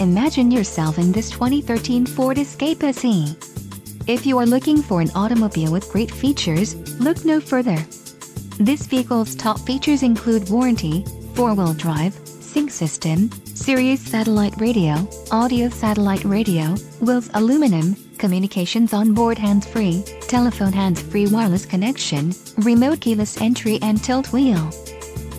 Imagine yourself in this 2013 Ford Escape SE. If you are looking for an automobile with great features, look no further. This vehicle's top features include warranty, four-wheel drive, sync system, Sirius satellite radio, audio satellite radio, wheels aluminum, communications on board hands-free, telephone hands-free wireless connection, remote keyless entry and tilt wheel.